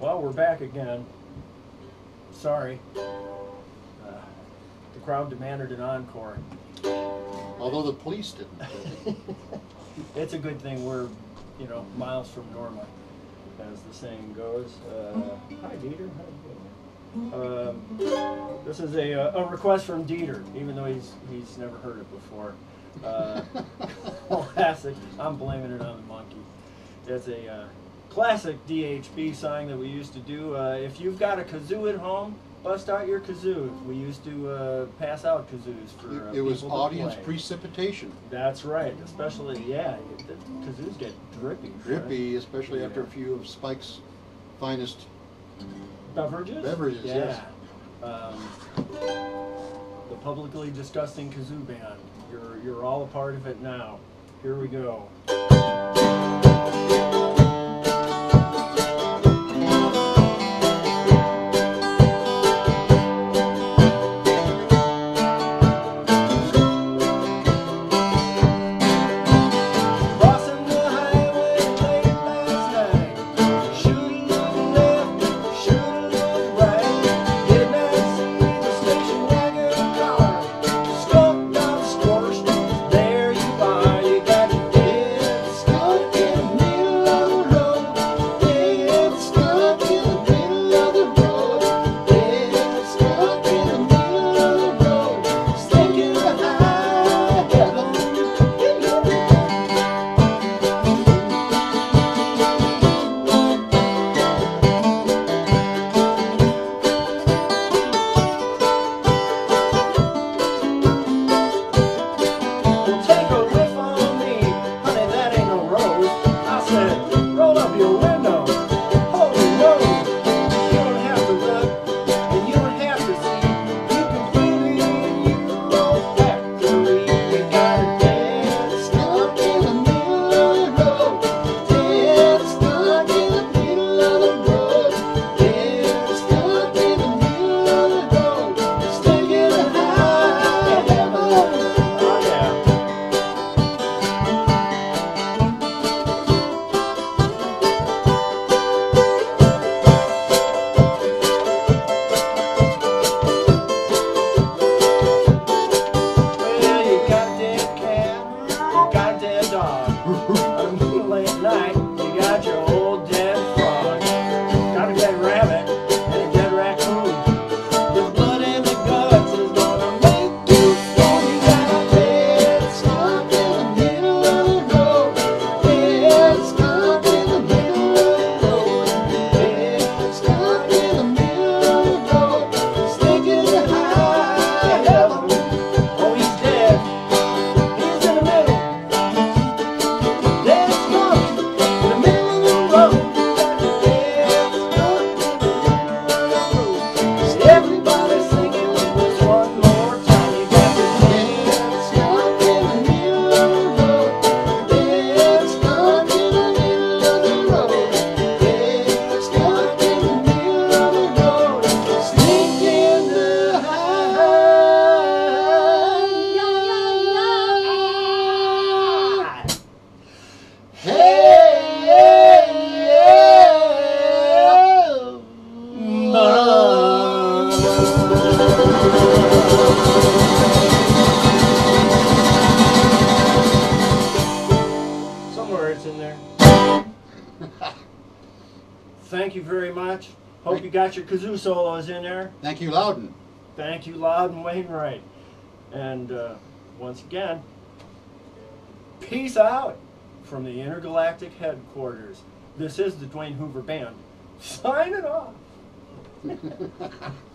Well, we're back again. Sorry. Uh, the crowd demanded an encore. Although the police didn't. it's a good thing we're, you know, miles from Norma, as the saying goes. Uh, hi, Dieter. How you doing? Um, this is a, uh, a request from Dieter, even though he's he's never heard it before. Uh, classic. I'm blaming it on the monkey. It's a uh, classic DHB song that we used to do. Uh, if you've got a kazoo at home, bust out your kazoo. We used to uh, pass out kazoos for uh, It was audience play. precipitation. That's right, especially yeah, the kazoos get drippy. right? Drippy, especially after a few of Spike's finest. Beverages. Beverages, yeah. yes. Um, the publicly disgusting kazoo band. You're you're all a part of it now. Here we go. Thank you very much. Hope you got your kazoo solos in there. Thank you, Loudon. Thank you, Loudon Wainwright. And uh, once again, peace out from the intergalactic headquarters. This is the Dwayne Hoover Band. Signing off.